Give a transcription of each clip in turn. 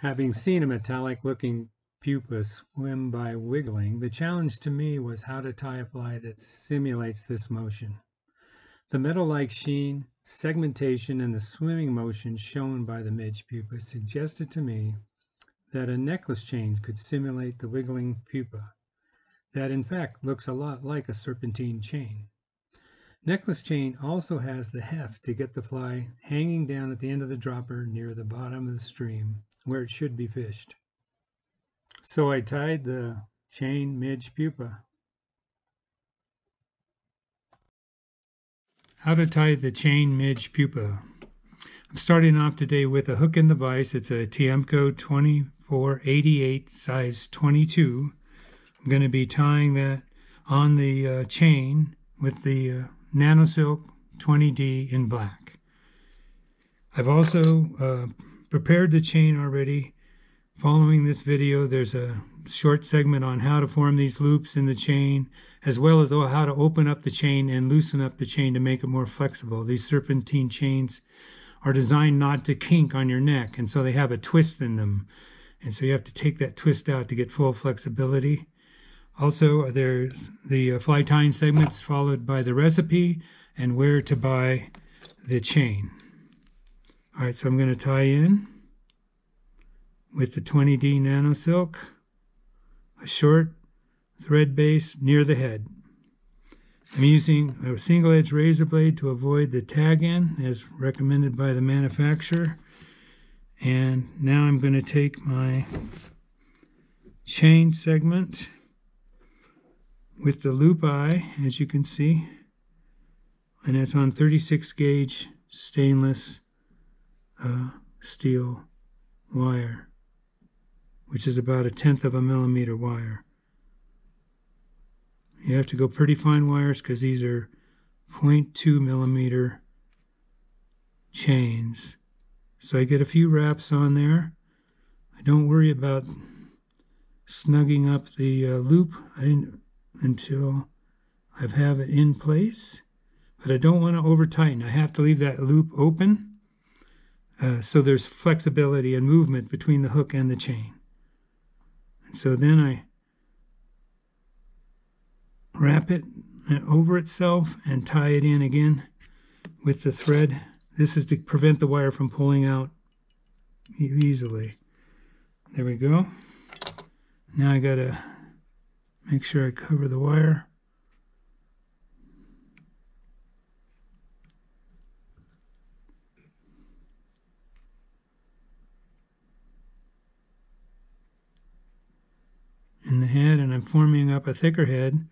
Having seen a metallic looking pupa swim by wiggling, the challenge to me was how to tie a fly that simulates this motion. The metal-like sheen, segmentation, and the swimming motion shown by the midge pupa suggested to me that a necklace chain could simulate the wiggling pupa, that in fact looks a lot like a serpentine chain. Necklace chain also has the heft to get the fly hanging down at the end of the dropper near the bottom of the stream where it should be fished. So I tied the chain midge pupa. How to tie the chain midge pupa. I'm starting off today with a hook in the vise. It's a Tiemco 2488 size 22. I'm going to be tying that on the uh, chain with the uh, NanoSilk 20D in black. I've also uh, prepared the chain already. Following this video, there's a short segment on how to form these loops in the chain, as well as how to open up the chain and loosen up the chain to make it more flexible. These serpentine chains are designed not to kink on your neck, and so they have a twist in them. And so you have to take that twist out to get full flexibility. Also, there's the uh, fly tying segments followed by the recipe and where to buy the chain. All right, so I'm going to tie in with the 20D Nano Silk, a short thread base near the head. I'm using a single edge razor blade to avoid the tag end as recommended by the manufacturer. And now I'm going to take my chain segment with the loop eye, as you can see, and it's on 36 gauge stainless uh, steel wire, which is about a tenth of a millimeter wire. You have to go pretty fine wires because these are 0.2 millimeter chains. So I get a few wraps on there. I don't worry about snugging up the uh, loop until I have it in place, but I don't want to over tighten. I have to leave that loop open uh, so there's flexibility and movement between the hook and the chain. And so then I wrap it over itself and tie it in again with the thread. This is to prevent the wire from pulling out easily. There we go. Now I gotta make sure I cover the wire. in the head forming up a thicker head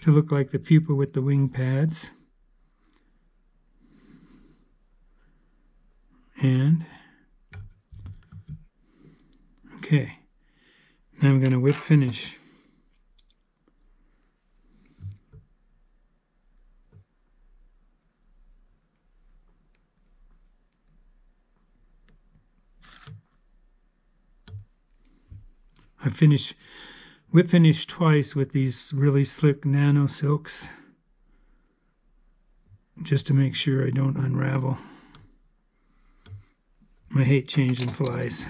to look like the pupa with the wing pads. And, okay, now I'm going to whip finish. I finish whip finish twice with these really slick nano silks just to make sure I don't unravel. I hate changing flies.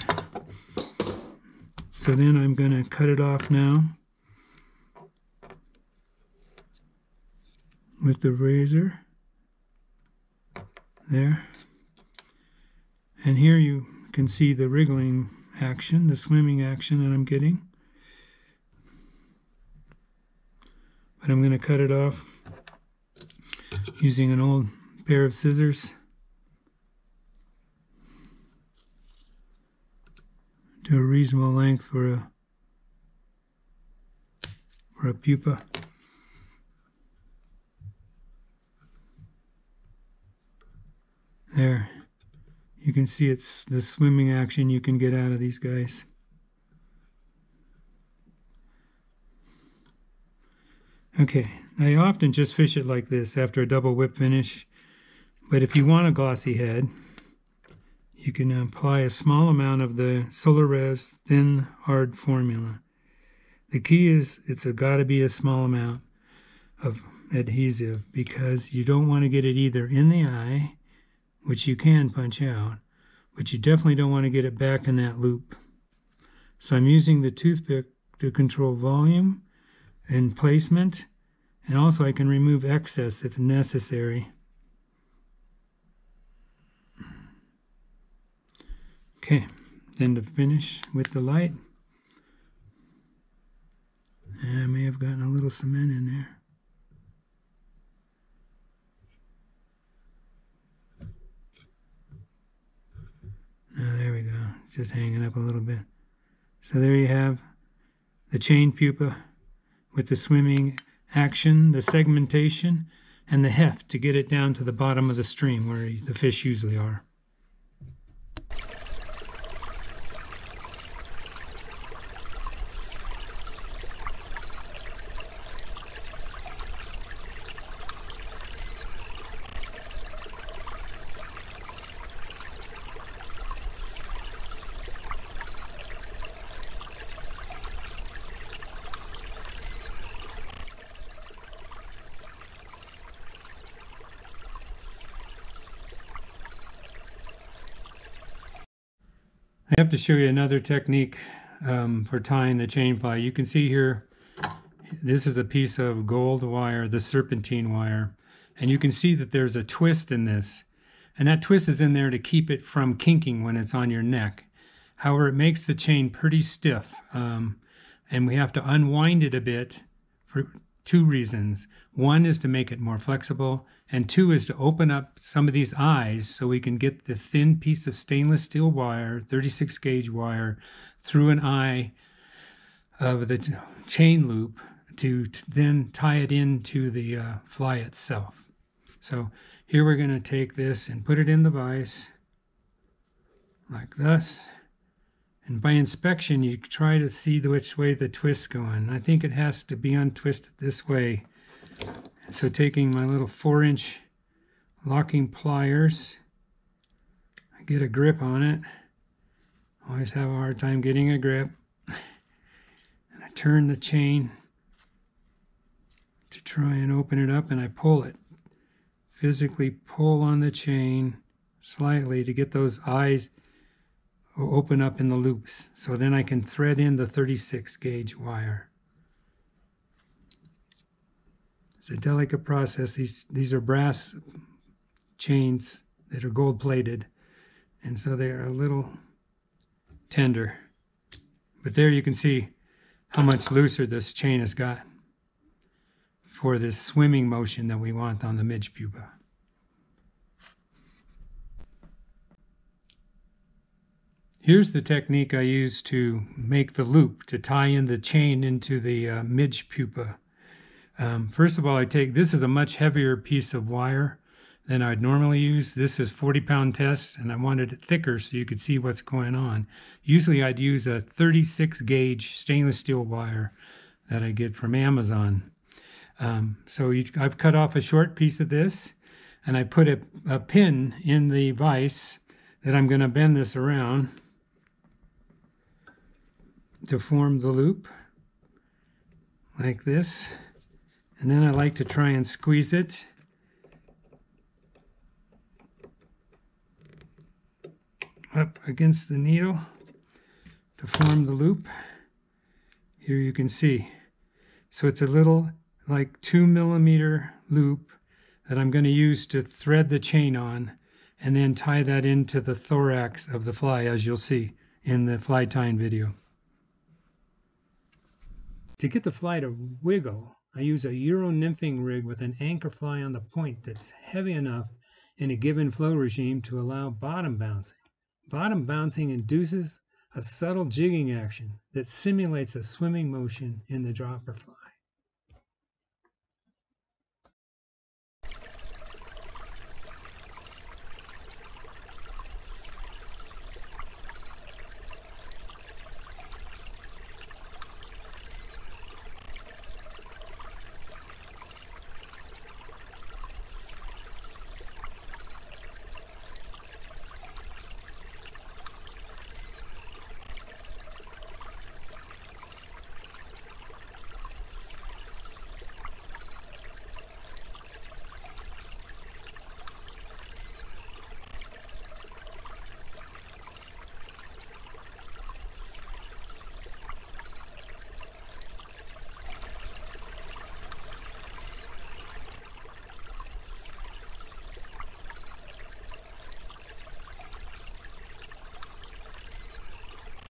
So then I'm going to cut it off now with the razor there. And here you can see the wriggling action, the swimming action that I'm getting. But I'm going to cut it off using an old pair of scissors to a reasonable length for a for a pupa. There, you can see it's the swimming action you can get out of these guys. Okay, I often just fish it like this after a double whip finish, but if you want a glossy head, you can apply a small amount of the Solarez thin hard formula. The key is it's got to be a small amount of adhesive because you don't want to get it either in the eye, which you can punch out, but you definitely don't want to get it back in that loop So I'm using the toothpick to control volume and placement, and also I can remove excess if necessary. Okay, then to finish with the light, I may have gotten a little cement in there. Oh, there we go. It's just hanging up a little bit. So there you have the chain pupa with the swimming action, the segmentation, and the heft to get it down to the bottom of the stream where the fish usually are. I have to show you another technique um, for tying the chain fly. You can see here, this is a piece of gold wire, the serpentine wire, and you can see that there's a twist in this. And that twist is in there to keep it from kinking when it's on your neck. However, it makes the chain pretty stiff, um, and we have to unwind it a bit for two reasons. One is to make it more flexible, and two is to open up some of these eyes so we can get the thin piece of stainless steel wire, 36 gauge wire, through an eye of the chain loop to, then tie it into the uh, fly itself. So here we're going to take this and put it in the vise like this. And by inspection, you try to see which way the twist's going. I think it has to be untwisted this way. So taking my little four inch locking pliers, I get a grip on it. Always have a hard time getting a grip. And I turn the chain to try and open it up and I pull it. Physically pull on the chain slightly to get those eyes open up in the loops. So then I can thread in the 36 gauge wire. It's a delicate process. These, these are brass chains that are gold plated. And so they are a little tender. But there you can see how much looser this chain has got for this swimming motion that we want on the midge pupa. Here's the technique I use to make the loop, to tie in the chain into the uh, midge pupa. Um, first of all, I take, this is a much heavier piece of wire than I'd normally use. This is 40 pound test and I wanted it thicker so you could see what's going on. Usually I'd use a 36 gauge stainless steel wire that I get from Amazon. Um, so you, I've cut off a short piece of this and I put a, a pin in the vise that I'm going to bend this around to form the loop like this. And then I like to try and squeeze it. up against the needle to form the loop. Here you can see. So it's a little like two millimeter loop that I'm going to use to thread the chain on and then tie that into the thorax of the fly as you'll see in the fly tying video. To get the fly to wiggle, I use a Euro nymphing rig with an anchor fly on the point that's heavy enough in a given flow regime to allow bottom bouncing. Bottom bouncing induces a subtle jigging action that simulates a swimming motion in the dropper fly.